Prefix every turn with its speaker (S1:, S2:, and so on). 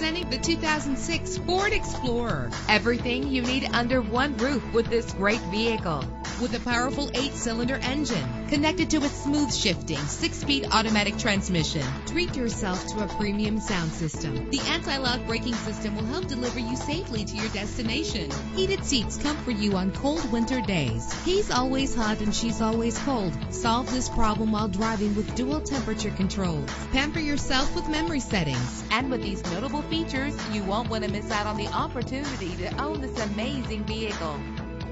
S1: the 2006 Ford Explorer. Everything you need under one roof with this great vehicle. With a powerful eight-cylinder engine connected to a smooth shifting six-speed automatic transmission. Treat yourself to a premium sound system. The anti-lock braking system will help deliver you safely to your destination. Heated seats comfort you on cold winter days. He's always hot and she's always cold. Solve this problem while driving with dual temperature controls. Pamper yourself with memory settings. And with these notable features, you won't want to miss out on the opportunity to own this amazing vehicle.